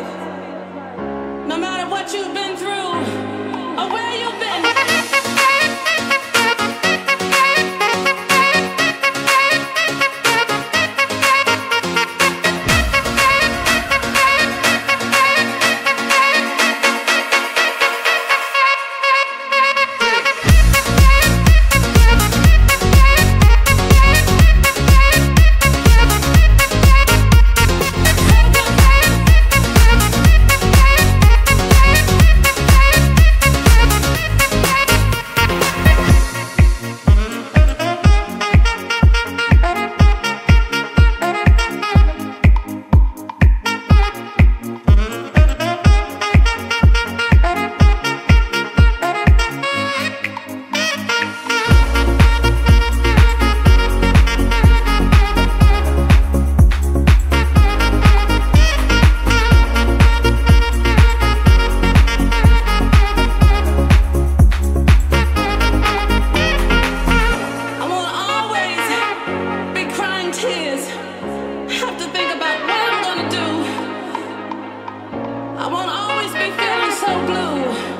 life. No matter what you've been through. blue.